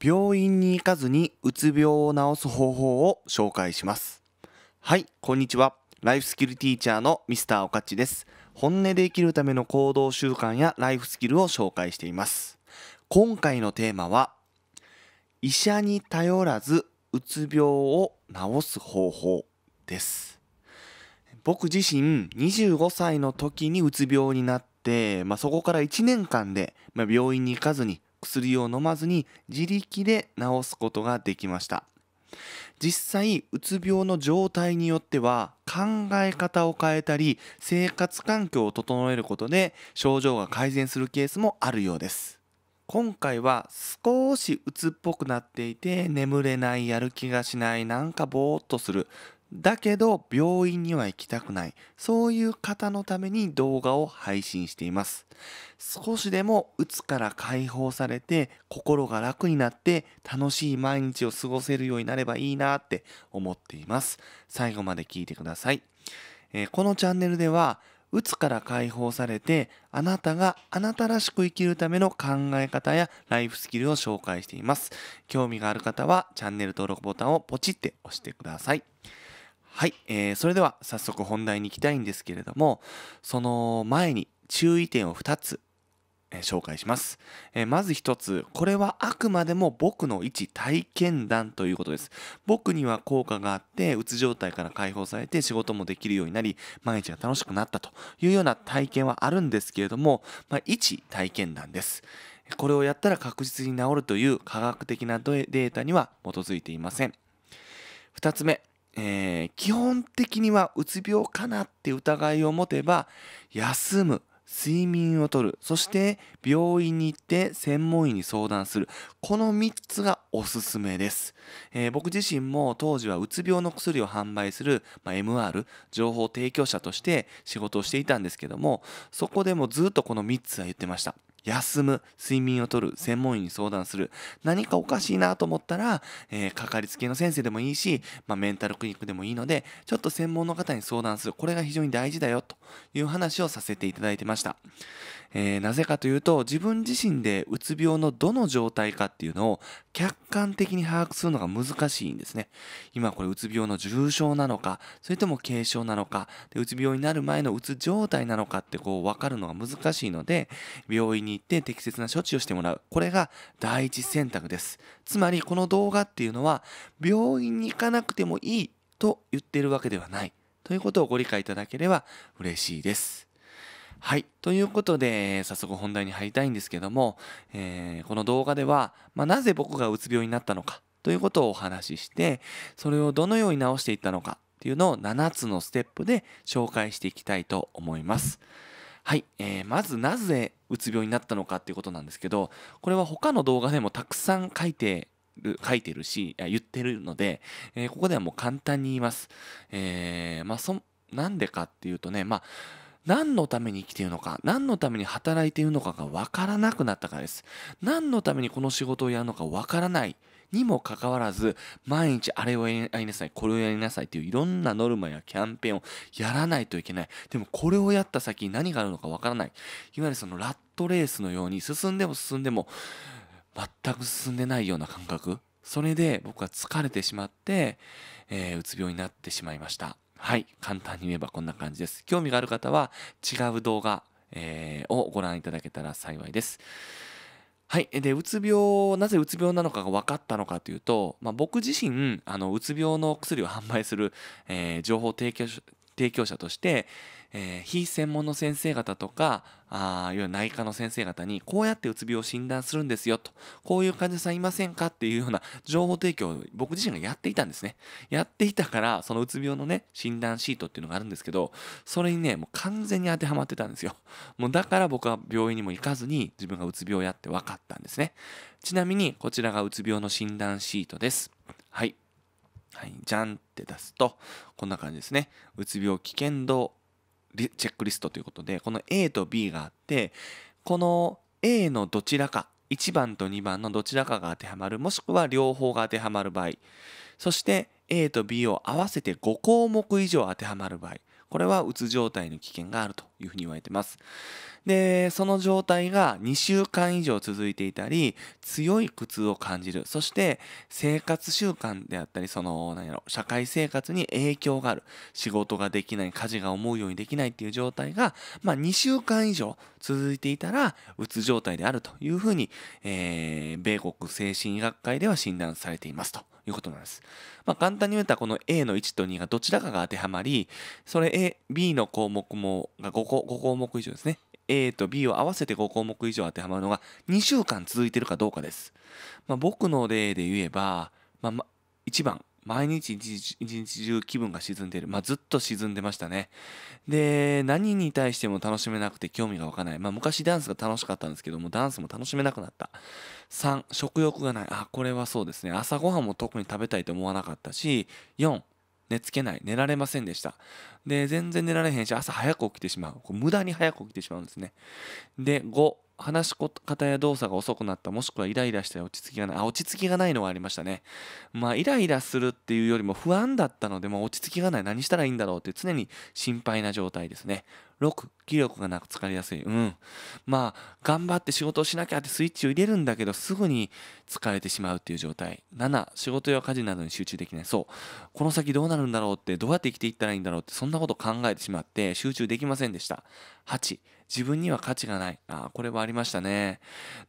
病院に行かずにうつ病を治す方法を紹介します。はいこんにちは。ライフスキルティーチャーのミスターおかっちです。本音で生きるための行動習慣やライフスキルを紹介しています。今回のテーマは医者に頼らずうつ病を治す方法です。僕自身25歳の時にうつ病になって、まあ、そこから1年間で、まあ、病院に行かずに薬を飲まずに自力で治すことができました。実際うつ病の状態によっては考え方を変えたり生活環境を整えることで症状が改善するケースもあるようです。今回は少し鬱っぽくなっていて眠れないやる気がしないなんかぼーっとする。だけど病院には行きたくない。そういう方のために動画を配信しています。少しでもうつから解放されて心が楽になって楽しい毎日を過ごせるようになればいいなって思っています。最後まで聞いてください、えー、このチャンネルではうつから解放されてあなたがあなたらしく生きるための考え方やライフスキルを紹介しています。興味がある方はチャンネル登録ボタンをポチって押してください。はい、えー、それでは早速本題に行きたいんですけれどもその前に注意点を2つえ紹介します、えまず一つこれはあくまでも僕の一体験談ということです。僕には効果があってうつ状態から解放されて仕事もできるようになり毎日が楽しくなったというような体験はあるんですけれども、まあ、一体験談です。これをやったら確実に治るという科学的なデータには基づいていません。2つ目えー、基本的にはうつ病かなって疑いを持てば休む睡眠をとる。そして病院に行って専門医に相談する。この3つがおすすめです、えー、僕自身も当時はうつ病の薬を販売する、まあ、MR 情報提供者として仕事をしていたんですけどもそこでもずっとこの3つは言ってました。休む睡眠をとる専門医に相談する。何かおかしいなと思ったら、えー、かかりつけの先生でもいいし、まあ、メンタルクリニックでもいいのでちょっと専門の方に相談する。これが非常に大事だよという話をさせていただいてました、えー、なぜかというと自分自身でうつ病のどの状態かっていうのを客観的に把握するのが難しいんですね。今これうつ病の重症なのかそれとも軽症なのかでうつ病になる前のうつ状態なのかってこう分かるのが難しいので病院にに行って適切な処置をしてもらうこれが第一選択ですつまりこの動画っていうのは病院に行かなくてもいいと言ってるわけではないということをご理解いただければ嬉しいですはい。ということで、早速本題に入りたいんですけども、えー、この動画では、まあ、なぜ僕がうつ病になったのかということをお話しして、それをどのように治していったのかっていうのを7つのステップで紹介していきたいと思います。はい、えー、まずなぜうつ病になったのかっていうことなんですけどこれは他の動画でもたくさん書いてる書いてるし言ってるので、えー、ここではもう簡単に言います。えー、まあそなんでかっていうとねまあ何のために生きているのか何のために働いているのかが分からなくなったからです何のためにこの仕事をやるのか分からないにもかかわらず毎日あれをやりなさいこれをやりなさいっていういろんなノルマやキャンペーンをやらないといけない。でもこれをやった先に何があるのかわからない。いわゆるそのラットレースのように進んでも進んでも全く進んでないような感覚。それで僕は疲れてしまって、えー、うつ病になってしまいました。はい。簡単に言えばこんな感じです。興味がある方は違う動画、えー、をご覧いただけたら幸いです。はい。で、うつ病、なぜうつ病なのかが分かったのかというと、まあ、僕自身、あのうつ病の薬を販売する、えー、情報提供提供者として、えー、非専門の先生方とかあいわゆる内科の先生方にこうやってうつ病を診断するんですよと。こういう患者さんいませんかっていうような情報提供を僕自身がやっていたんですね。やっていたからそのうつ病のね診断シートっていうのがあるんですけどそれにねもう完全に当てはまってたんですよ。もうだから僕は病院にも行かずに自分がうつ病をやって分かったんですね。ちなみにこちらがうつ病の診断シートです。はい。はい、じゃんって出すとこんな感じですね。うつ病危険度チェックリストということでこの A と B があってこの A のどちらか1番と2番のどちらかが当てはまるもしくは両方が当てはまる場合そして A と B を合わせて5項目以上当てはまる場合これはうつ状態の危険があるというふうに言われてます。でその状態が2週間以上続いていたり強い苦痛を感じる。そして生活習慣であったりその何やろ社会生活に影響がある。仕事ができない家事が思うようにできないっていう状態が、まあ、2週間以上続いていたらうつ状態であるというふうに、えー、米国精神医学会では診断されていますと。いうことなんです。まあ、簡単に言うとこの A の1と2がどちらかが当てはまり、それ A、B の項目もが 5, 個5項目以上ですね。A と B を合わせて5項目以上当てはまるのが2週間続いてるかどうかです。まあ、僕の例で言えば、まあ、1番、毎日一日中気分が沈んでいる。まあ、ずっと沈んでましたね。で、何に対しても楽しめなくて興味が湧かない。まあ、昔ダンスが楽しかったんですけども、ダンスも楽しめなくなった。3、食欲がない。あ、これはそうですね。朝ごはんも特に食べたいと思わなかったし、4、寝つけない。寝られませんでした。で、全然寝られへんし、朝早く起きてしまう。こう無駄に早く起きてしまうんですね。で、5、話し方や動作が遅くなった、もしくはイライラした落ち着きがない。あ、落ち着きがないのはありましたね。まあ、イライラするっていうよりも不安だったので、まあ、落ち着きがない。何したらいいんだろうって常に心配な状態ですね。6、気力がなく疲れやすい。うん。まあ、頑張って仕事をしなきゃってスイッチを入れるんだけど、すぐに疲れてしまうっていう状態。7、仕事や家事などに集中できない。そう。この先どうなるんだろうって、どうやって生きていったらいいんだろうって、そんなこと考えてしまって集中できませんでした。8、自分には価値がない。あこれはありましたね。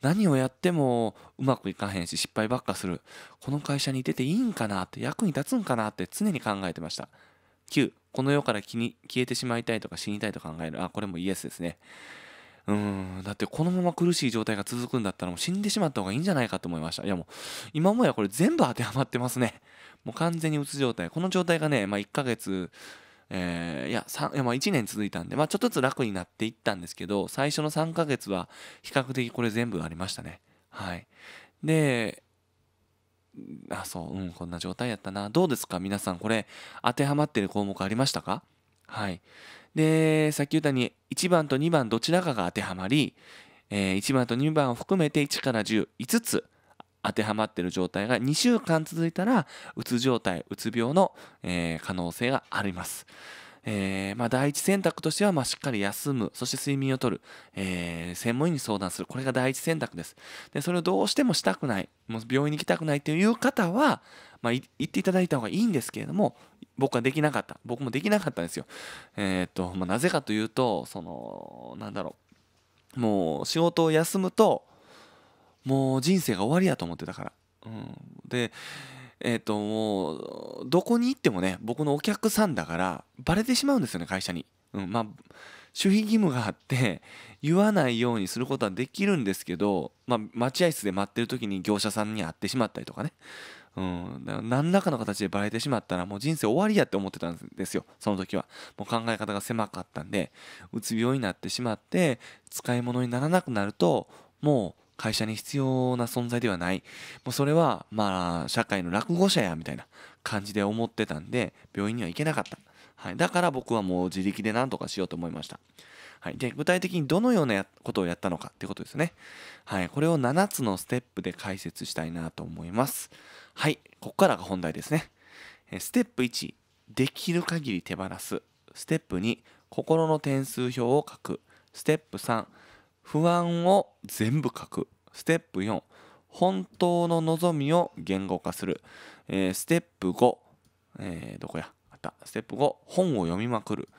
何をやってもうまくいかへんし失敗ばっかする。この会社に出ていいんかなって役に立つんかなって常に考えてました。9、この世から気に消えてしまいたいとか死にたいと考える。あ、これもイエスですね。うん、だってこのまま苦しい状態が続くんだったらもう死んでしまった方がいいんじゃないかと思いました。いやもう、今もやこれ全部当てはまってますね。もう完全にうつ状態。この状態がね、まあ1ヶ月、えー、いやいやまあ1年続いたんで、まあ、ちょっとずつ楽になっていったんですけど最初の3ヶ月は比較的これ全部ありましたね。はい。であそううんこんな状態やったな。どうですか？皆さんこれ当てはまってる項目ありましたか？はい。でさっき言ったように1番と2番どちらかが当てはまり、えー、1番と2番を含めて1から105つ当てはまっている状態が2週間続いたらうつ状態うつ病の、えー、可能性があります。えー、まあ、第一選択としては、まあ、しっかり休む、そして睡眠をとる、えー、専門医に相談する、これが第一選択です。で、それをどうしてもしたくない、もう病院に行きたくないという方は、まあ、言っていただいた方がいいんですけれども、僕はできなかった。僕もできなかったんですよ。えっと、まあ、なぜかというと、その、なんだろう、もう仕事を休むと、もう人生が終わりやと思ってたから。うん、でえっ、ー、ともうどこに行ってもね僕のお客さんだからバレてしまうんですよね会社に。うん、まあ守秘義務があって言わないようにすることはできるんですけど、まあ、待合室で待ってる時に業者さんに会ってしまったりとかね、うん、だから何らかの形でバレてしまったらもう人生終わりやって思ってたんですよその時は。もう考え方が狭かったんでうつ病になってしまって使い物にならなくなるともう会社に必要な存在ではない。もうそれは、まあ、社会の落語者や、みたいな感じで思ってたんで、病院には行けなかった。はい。だから僕はもう自力で何とかしようと思いました。はい。で、具体的にどのようなことをやったのかってことですね。はい。これを7つのステップで解説したいなと思います。はい。ここからが本題ですね。ステップ1、できる限り手放す。ステップ2、心の点数表を書く。ステップ3、不安を全部書く。ステップ4本当の望みを言語化する、えー、ステップ5、えー、どこや？あった。ステップ5本を読みまくる。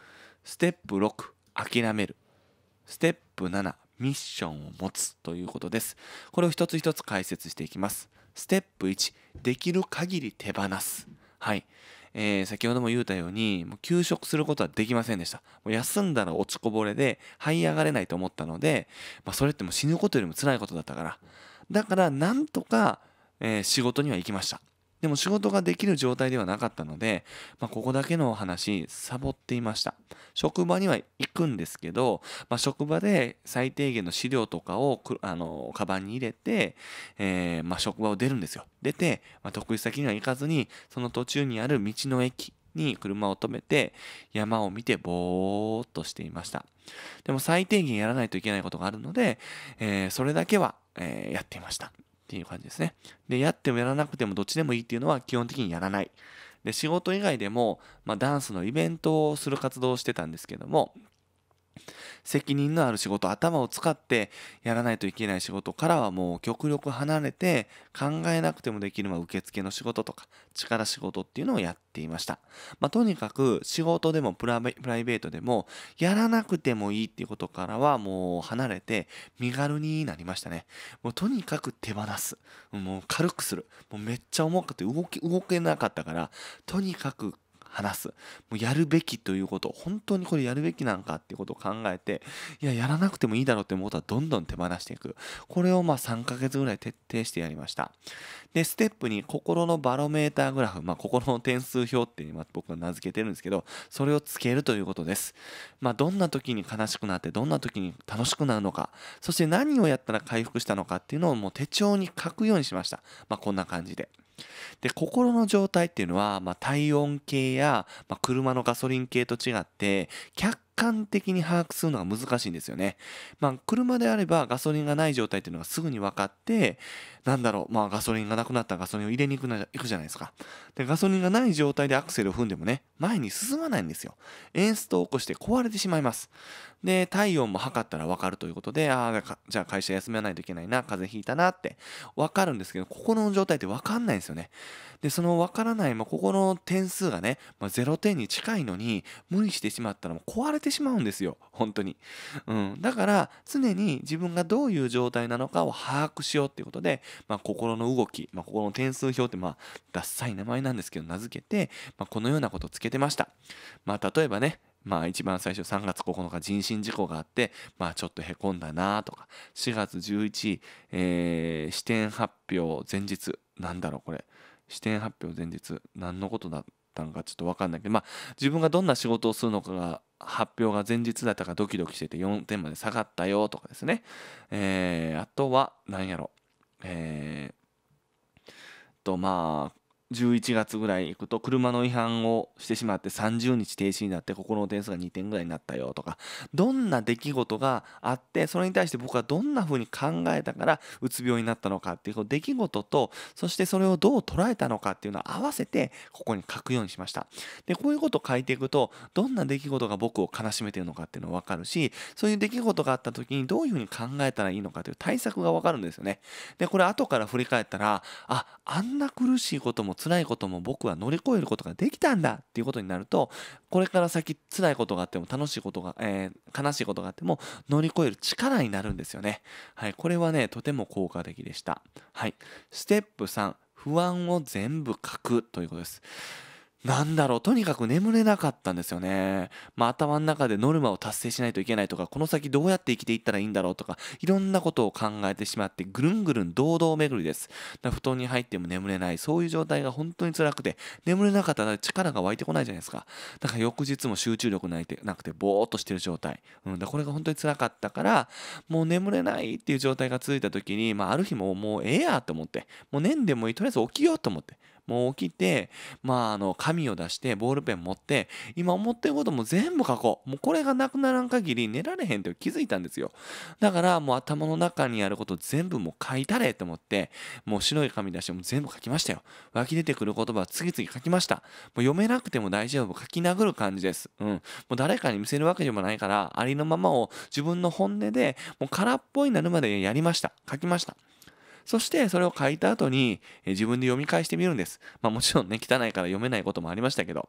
ステップ6諦める。ステップ7ミッションを持つ。ということです。これを一つ一つ解説していきます。ステップ1できる限り手放す。はい。えー、先ほども言うたようにもう休職することはできませんでした。もう休んだら落ちこぼれで這い上がれないと思ったので、まあ、それってもう死ぬことよりも辛いことだったから。だからなんとか、えー、仕事には行きました。でも仕事ができる状態ではなかったので、まあ、ここだけのお話サボっていました。職場には行くんですけど、まあ、職場で最低限の資料とかをあのカバンに入れて、えー、まあ、職場を出るんですよ。出て、ま、得意先には行かずにその途中にある道の駅に車を止めて山を見てぼーっとしていました。でも最低限やらないといけないことがあるので、えー、それだけは、えー、やっていました。っていう感じですね。で、やってもやらなくてもどっちでもいいっていうのは基本的にやらない。で仕事以外でも、まあ、ダンスのイベントをする活動をしてたんですけども責任のある仕事頭を使ってやらないといけない仕事からはもう極力離れて考えなくてもできるまあ受付の仕事とか力仕事っていうのをやっていました、まあ、とにかく仕事でもプライベートでもやらなくてもいいっていうことからはもう離れて身軽になりましたね。もうとにかく手放す。もう軽くする。もうめっちゃ重くて動き動けなかったからとにかく話す。もうやるべきということ本当にこれやるべきなんかっていうことを考えていややらなくてもいいだろうって思うことはどんどん手放していく。これをまあ3ヶ月ぐらい徹底してやりました。でステップに心のバロメーターグラフ、まあ、心の点数表っていう僕は名付けてるんですけどそれをつけるということです。まあどんな時に悲しくなってどんな時に楽しくなるのかそして何をやったら回復したのかっていうのをもう手帳に書くようにしました。まあこんな感じで。で心の状態っていうのは、まあ、体温計や、まあ、車のガソリン系と違って客観的に把握するのが難しいんですよね。まあ、車であればガソリンがない状態っていうのがすぐに分かって、なんだろう、まあガソリンがなくなったらガソリンを入れに行くな行くじゃないですか。で、ガソリンがない状態でアクセルを踏んでもね、前に進まないんですよ。エンストを起こして壊れてしまいます。で、体温も測ったら分かるということで、ああ、じゃあ会社休めないといけないな、風邪ひいたなって分かるんですけど、心の状態って分かんないんですよね。で、その分からない、まあ、心の点数がね、まあ、0点に近いのに、無理してしまったらもう壊れててしまうんですよ。本当に。うん。だから、常に自分がどういう状態なのかを把握しようっていうことで、まあ、心の動き、まあ、心の点数表って、まあ、ダッサい名前なんですけど、名付けて、まあ、このようなことをつけてました。まあ、例えばね、まあ一番最初3月9日人身事故があって、まあちょっとへこんだなとか、4月11、えー、視点発表前日、なんだろうこれ、視点発表前日何のことだったのかちょっと分かんないけどまあ自分がどんな仕事をするのかが発表が前日だったかドキドキしてて4点まで下がったよとかですね、えー、あとは何やろ。えー、とまあ11月ぐらい行くと車の違反をしてしまって30日停止になって心の点数が2点ぐらいになったよとかどんな出来事があってそれに対して僕はどんな風に考えたからうつ病になったのかっていう出来事とそしてそれをどう捉えたのかっていうのを合わせてここに書くようにしました。でこういうことを書いていくとどんな出来事が僕を悲しめてるのかっていうのが分かるしそういう出来事があった時にどういう風に考えたらいいのかという対策が分かるんですよね。でこれ後から振り返ったらああんな苦しいことも辛いことも僕は乗り越えることができたんだっていうことになるとこれから先辛いことがあっても楽しいことが、えー、悲しいことがあっても乗り越える力になるんですよね。はい、これはねとても効果的でした。はい、ステップ3不安を全部書くということです。なんだろう、とにかく眠れなかったんですよね。まあ、頭の中でノルマを達成しないといけないとか、この先どうやって生きていったらいいんだろうとか、いろんなことを考えてしまって、ぐるんぐるん堂々巡りです。布団に入っても眠れない、そういう状態が本当に辛くて、眠れなかったら力が湧いてこないじゃないですか。だから翌日も集中力なてなくて、ぼーっとしてる状態。うん、だこれが本当に辛かったから、もう眠れないっていう状態が続いた時に、まあ、ある日ももうええやと思って、もう寝んでもいい、とりあえず起きようと思って。もう起きて、まあ、あの、紙を出して、ボールペン持って、今思ってることも全部書こう。もうこれがなくならん限り寝られへんって気づいたんですよ。だから、もう頭の中にあること全部もう書いたれと思って、もう白い紙出しても全部書きましたよ。湧き出てくる言葉は次々書きました。もう読めなくても大丈夫。書き殴る感じです。うん。もう誰かに見せるわけでもないから、ありのままを自分の本音で、もう空っぽになるまでやりました。書きました。そしてそれを書いた後に、え自分で読み返してみるんです。まあもちろんね、汚いから読めないこともありましたけど、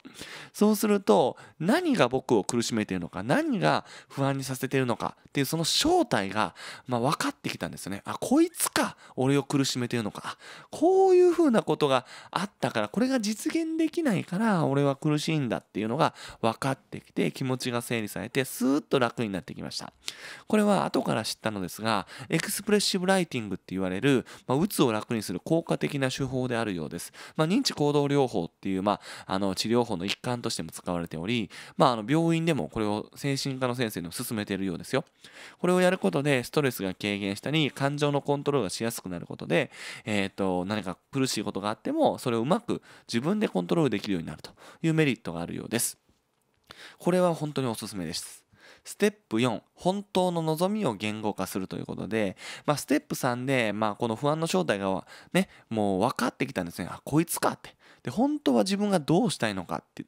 そうすると何が僕を苦しめているのか、何が不安にさせているのかっていうその正体が、まあ、分かってきたんですね。あ、こいつか、俺を苦しめているのか。こういうふうなことがあったから、これが実現できないから俺は苦しいんだっていうのが分かってきて気持ちが整理されてスーッと楽になってきました。これは後から知ったのですが、エクスプレッシブライティングって言われるまあ、うつを楽にする効果的な手法であるようです。まあ、認知行動療法っていう、まあ、あの治療法の一環としても使われており、まあ、あの病院でもこれを精神科の先生にも勧めているようですよ。これをやることでストレスが軽減したり、感情のコントロールがしやすくなることで、えーと、何か苦しいことがあっても、それをうまく自分でコントロールできるようになるというメリットがあるようです。これは本当におすすめです。ステップ4、本当の望みを言語化するということで、まあ、ステップ3で、まあ、この不安の正体がね、もう分かってきたんですね。あ、こいつかって。で本当は自分がどうしたいのかって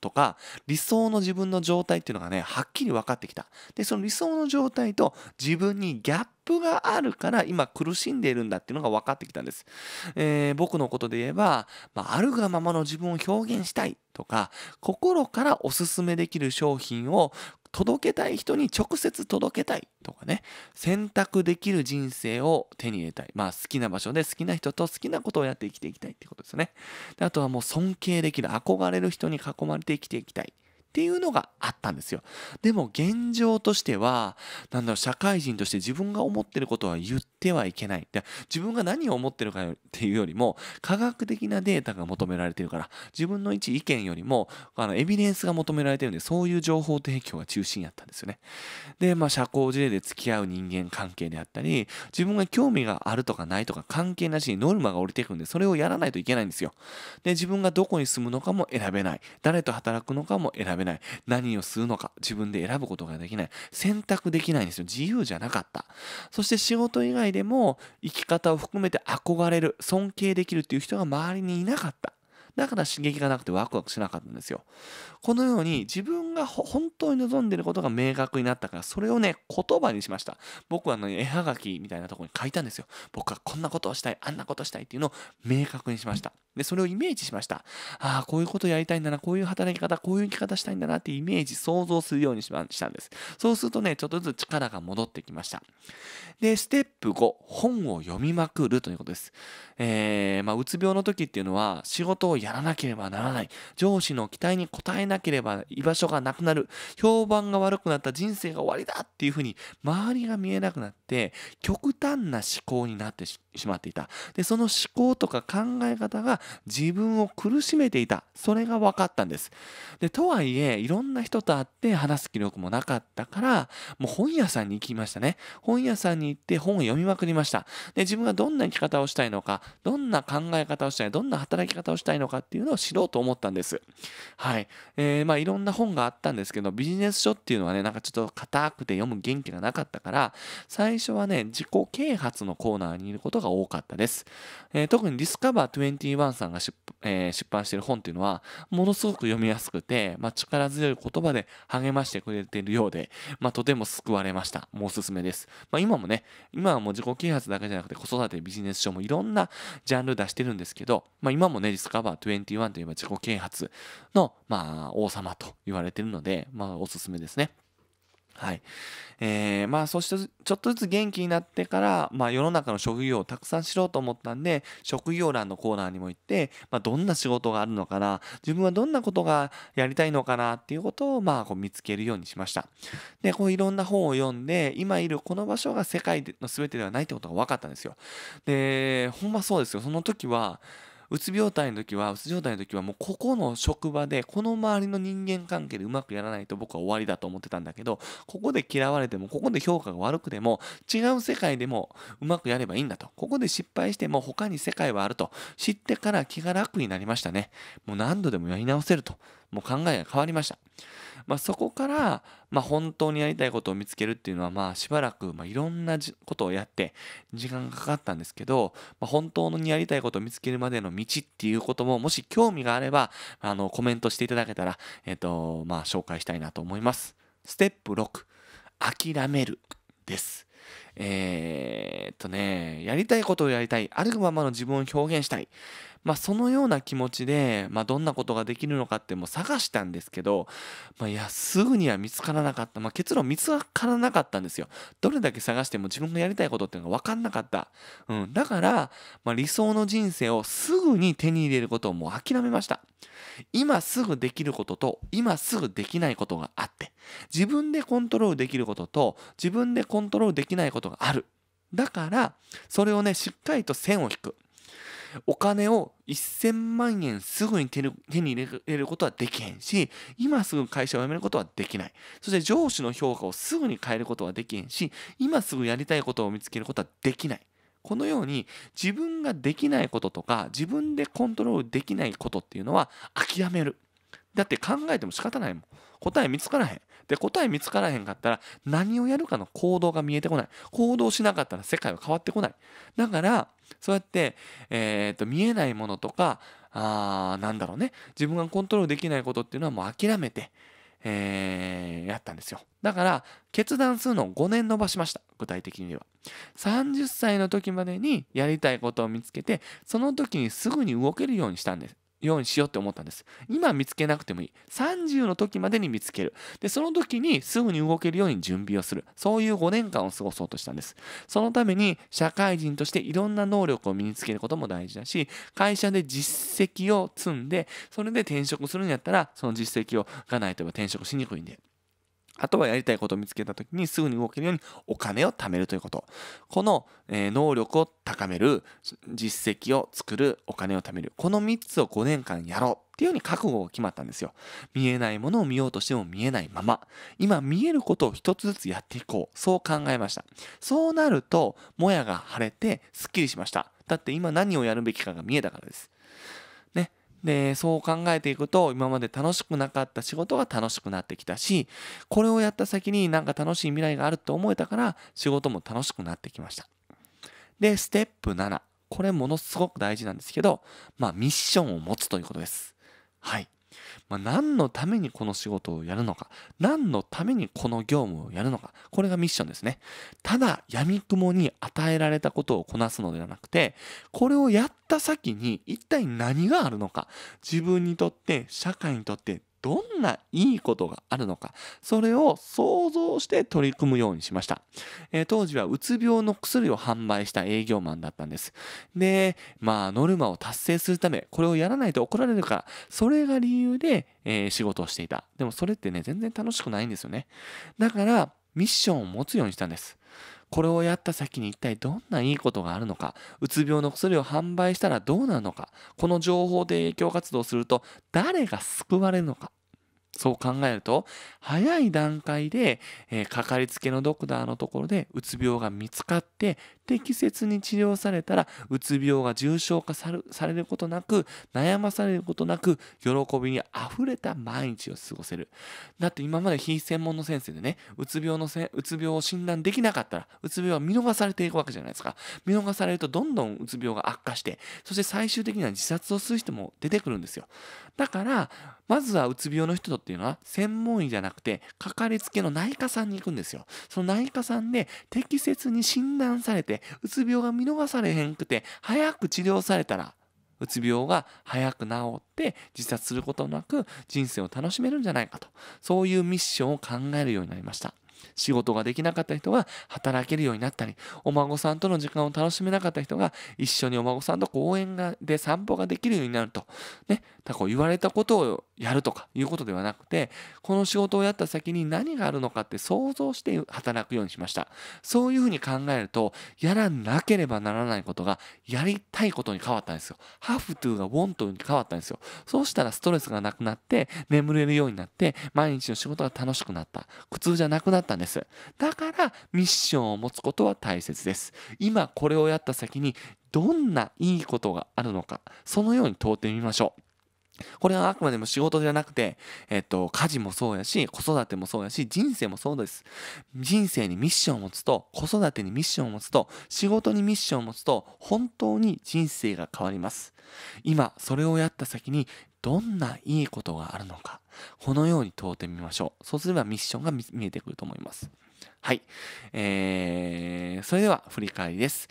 とか理想の自分の状態っていうのがねはっきり分かってきたでその理想の状態と自分にギャップがあるから今苦しんでいるんだっていうのが分かってきたんです、えー、僕のことで言えば、まあ、あるがままの自分を表現したいとか心からおすすめできる商品を届けたい人に直接届けたいとかね。選択できる人生を手に入れたい。まあ好きな場所で好きな人と好きなことをやって生きていきたいってことですね。であとはもう尊敬できる憧れる人に囲まれて生きていきたい。っていうのがあったんですよ。でも現状としては、なんだろう、社会人として自分が思ってることは言ってはいけない。で自分が何を思ってるかっていうよりも、科学的なデータが求められてるから、自分の一意見よりも、あのエビデンスが求められてるんで、そういう情報提供が中心やったんですよね。で、まあ、社交辞令で付き合う人間関係であったり、自分が興味があるとかないとか関係なしにノルマが降りていくんで、それをやらないといけないんですよ。で、自分がどこに住むのかも選べない。誰と働くのかも選べない。ない。何をするのか自分で選ぶことができない。選択できないんですよ。自由じゃなかった。そして仕事以外でも生き方を含めて憧れる尊敬できるっていう人が周りにいなかった。だから刺激がなくてワクワクしなかったんですよ。このように自分が本当に望んでいることが明確になったから、それをね、言葉にしました。僕は、ね、絵はがきみたいなところに書いたんですよ。僕はこんなことをしたい、あんなことしたいっていうのを明確にしました。で、それをイメージしました。ああ、こういうことやりたいんだな、こういう働き方、こういう生き方したいんだなっていうイメージ、想像するようにしたんです。そうするとね、ちょっとずつ力が戻ってきました。で、ステップ5、本を読みまくるということです。えー、まあ、うつ病の時っていうのは、仕事をやらなければならない。上司の期待に応えなければ居場所がなくなる。評判が悪くなった人生が終わりだっていうふうに、周りが見えなくなって、極端な思考になってしまっていた。で、その思考とか考え方が自分を苦しめていた。それが分かったんです。で、とはいえ、いろんな人と会って話す気力もなかったから、もう本屋さんに行きましたね。本屋さんに行って本を読みまくりました。で、自分がどんな生き方をしたいのか、どんな考え方をしたい、どんな働き方をしたいのかっていうのを知ろうと思ったんです。はい。えー、まあ、いろんな本があったんですけど、ビジネス書っていうのはね、なんかちょっと硬くて読む元気がなかったから、最初はね、自己啓発のコーナーにいることが多かったです。えー、特にディスカバー21さんが出,、えー、出版している本っていうのは、ものすごく読みやすくて、まあ、力強い言葉で励ましてくれているようで、まあ、とても救われました。もうおすすめです。まあ、今もね、今はもう自己啓発だけじゃなくて子育てビジネス書もいろんなジャンル出してるんですけど、まあ、今もね、ディスカバー21といえば自己啓発の、まあ、王様と言われているので、まあ、おすすめですね。はい。えー、まあ、そしてちょっとずつ元気になってから、まあ、世の中の職業をたくさん知ろうと思ったんで、職業欄のコーナーにも行って、まあ、どんな仕事があるのかな、自分はどんなことがやりたいのかなっていうことを、まあ、こう見つけるようにしました。で、こういろんな本を読んで、今いるこの場所が世界の全てではないってことが分かったんですよ。で、ほんまそうですよ。その時は、うつ病態の時はうつ状態の時はもうここの職場でこの周りの人間関係でうまくやらないと僕は終わりだと思ってたんだけどここで嫌われてもここで評価が悪くても違う世界でもうまくやればいいんだと。ここで失敗しても他に世界はあると。知ってから気が楽になりましたね。もう何度でもやり直せると。もう考えが変わりました。まあ、そこから、まあ、本当にやりたいことを見つけるっていうのは、まあ、しばらく、まあ、いろんなことをやって時間がかかったんですけど、まあ、本当にやりたいことを見つけるまでの道っていうことももし興味があればあのコメントしていただけたら、え、ー、とまあ、紹介したいなと思います。ステップ6諦めるです。えー、っとね、やりたいことをやりたい、あるままの自分を表現したい。まあ、そのような気持ちで、まあ、どんなことができるのかっても探したんですけど、まあ、いや、すぐには見つからなかった。まあ、結論見つからなかったんですよ。どれだけ探しても自分がやりたいことっていうのが分かんなかった。うん。だから、まあ、理想の人生をすぐに手に入れることをもう諦めました。今すぐできることと今すぐできないことがあって自分でコントロールできることと自分でコントロールできないことがあるだからそれをねしっかりと線を引くお金を1000万円すぐに手に入れることはできへんし、今すぐ会社を辞めることはできない。そして上司の評価をすぐに変えることはできへんし、今すぐやりたいことを見つけることはできない。このように自分ができないこととか自分でコントロールできないことっていうのは諦める。だって考えても仕方ないもん。答え見つからへん。で、答え見つからへんかったら何をやるかの行動が見えてこない。行動しなかったら世界は変わってこない。だから、そうやって、えー、と見えないものとかあーなんだろうね。自分がコントロールできないことっていうのはもう諦めて、えーやったんですよ。だから決断するのを5年延ばしました。具体的には。30歳の時までにやりたいことを見つけてその時にすぐに動けるようにしたんです。ようにしようって思ったんです。今見つけなくてもいい。30の時までに見つける。でその時にすぐに動けるように準備をする。そういう5年間を過ごそうとしたんです。そのために社会人としていろんな能力を身につけることも大事だし会社で実績を積んでそれで転職するんやったらその実績をがないと転職しにくいんで。あとはやりたいことを見つけた時にすぐに動けるようにお金を貯めるということ。この、えー能力を高める実績を作るお金を貯める。この3つを5年間やろうっていうように覚悟が決まったんですよ。見えないものを見ようとしても見えないまま。今見えることを一つずつやっていこう。そう考えました。そうなるともやが晴れてすっきりしました。だって今何をやるべきかが見えたからです。でそう考えていくと今まで楽しくなかった仕事が楽しくなってきたしこれをやった先になんか楽しい未来があると思えたから仕事も楽しくなってきました。でステップ7これものすごく大事なんですけどまあミッションを持つということです。はい。まあ、何のためにこの仕事をやるのか。何のためにこの業務をやるのか。これがミッションですね。ただ闇雲に与えられたことをこなすのではなくてこれをやった先に一体何があるのか。自分にとって社会にとってどんないいことがあるのかそれを想像して取り組むようにしました、えー当時はうつ病の薬を販売した営業マンだったんです。でまあノルマを達成するためこれをやらないと怒られるからそれが理由で、えー仕事をしていた。でもそれってね全然楽しくないんですよね。だからミッションを持つようにしたんです。これをやった先に一体どんないいことがあるのか。うつ病の薬を販売したらどうなるのか。この情報で影響活動すると誰が救われるのか。そう考えると早い段階で、えーかかりつけのドクターのところでうつ病が見つかって適切に治療されたらうつ病が重症化されることなく悩まされることなく喜びにあふれた毎日を過ごせる。だって今まで非専門の先生でねうつ病のせうつ病を診断できなかったらうつ病は見逃されていくわけじゃないですか。見逃されるとどんどんうつ病が悪化してそして最終的には自殺をする人も出てくるんですよ。だからまずはうつ病の人っていうのは専門医じゃなくてかかりつけの内科さんに行くんですよ。その内科さんで適切に診断されてうつ病が見逃されへんくて早く治療されたらうつ病が早く治って自殺することなく人生を楽しめるんじゃないかと。そういうミッションを考えるようになりました。仕事ができなかった人が働けるようになったりお孫さんとの時間を楽しめなかった人が一緒にお孫さんと公園がで散歩ができるようになるとねだからこ言われたことをやるとかいうことではなくてこの仕事をやった先に何があるのかって想像して働くようにしました。そういうふうに考えるとやらなければならないことがやりたいことに変わったんですよ。have to が want に変わったんですよ。そうしたらストレスがなくなって眠れるようになって毎日の仕事が楽しくなった。苦痛じゃなくなった。ったんですだからミッションを持つことは大切です今これをやった先にどんないいことがあるのかそのように問うてみましょうこれはあくまでも仕事じゃなくて、えっと、家事もそうやし、子育てもそうやし、人生もそうです。人生にミッションを持つと、子育てにミッションを持つと、仕事にミッションを持つと、本当に人生が変わります。今、それをやった先に、どんないいことがあるのか、このように問うてみましょう。そうすればミッションが見えてくると思います。はい。えー、それでは振り返りです。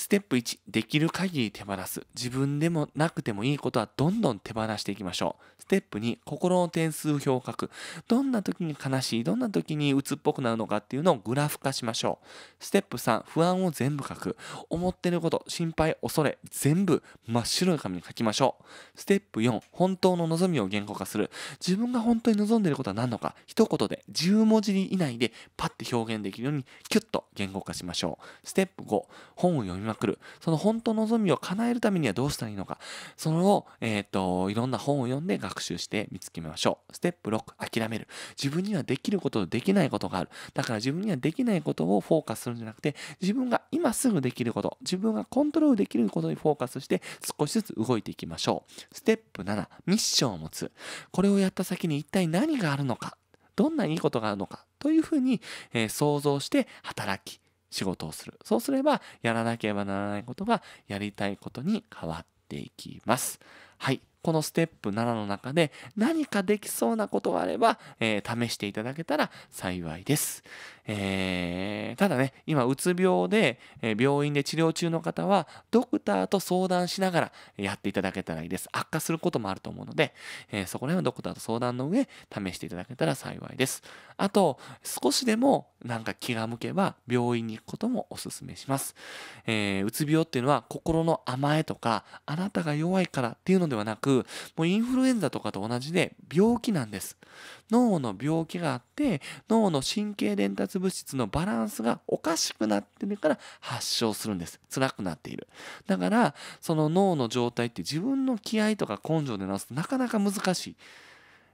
ステップ1、できる限り手放す。自分でもなくてもいいことはどんどん手放していきましょう。ステップ2、心の点数表を書く。どんな時に悲しい、どんな時に鬱っぽくなるのかっていうのをグラフ化しましょう。ステップ3、不安を全部書く。思ってること、心配、恐れ、全部真っ白い紙に書きましょう。ステップ4、本当の望みを言語化する。自分が本当に望んでいることは何のか、一言で10文字以内でパッて表現できるようにキュッと言語化しましょう。ステップ5、本を読みまくる。その本当の望みを叶えるためにはどうしたらいいのか。それを、えっ、と、いろんな本を読んで学習して見つけましょう。ステップ6、諦める。自分にはできることとできないことがある。だから自分にはできないことをフォーカスするんじゃなくて、自分が今すぐできること、自分がコントロールできることにフォーカスして少しずつ動いていきましょう。ステップ7、ミッションを持つ。これをやった先に一体何があるのか。どんないいことがあるのか。というふうに、えー想像して働き、仕事をする。そうすれば、やらなければならないことがやりたいことに変わっていきますはいこのステップ7の中で何かできそうなことがあれば、えー、試していただけたら幸いです。えー、ただね、今、うつ病で、え、病院で治療中の方は、ドクターと相談しながらやっていただけたらいいです。悪化することもあると思うので、えそこら辺はドクターと相談の上、試していただけたら幸いです。あと、少しでもなんか気が向けば、病院に行くこともお勧めします。えうつ病っていうのは、心の甘えとか、あなたが弱いからっていうのではなく、くもうインフルエンザとかと同じで病気なんです脳の病気があって脳の神経伝達物質のバランスがおかしくなってるから発症するんです。辛くなっている。だからその脳の状態って自分の気合とか根性で治すとなかなか難しい。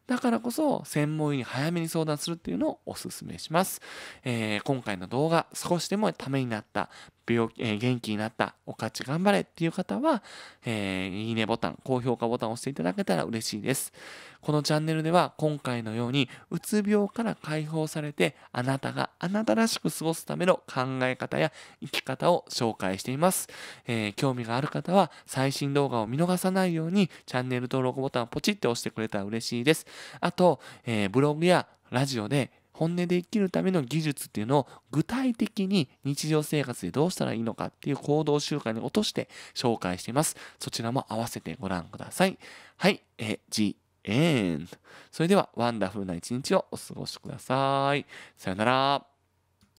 だからこそ専門医に早めに相談するっていうのをお勧めします、えー、今回の動画少しでもためになった病気、えー、元気になった、お勝ち頑張れっていう方は、えー、いいねボタン、高評価ボタンを押していただけたら嬉しいです。このチャンネルでは今回のように、うつ病から解放されて、あなたがあなたらしく過ごすための考え方や生き方を紹介しています。えー、興味がある方は、最新動画を見逃さないように、チャンネル登録ボタンをポチって押してくれたら嬉しいです。あと、えー、ブログやラジオで本音で生きるための技術っていうのを具体的に日常生活でどうしたらいいのかっていう行動習慣に落として紹介しています。そちらも合わせてご覧ください。はい、え、じ、えん。それでは、ワンダフルな一日をお過ごしください。さよなら。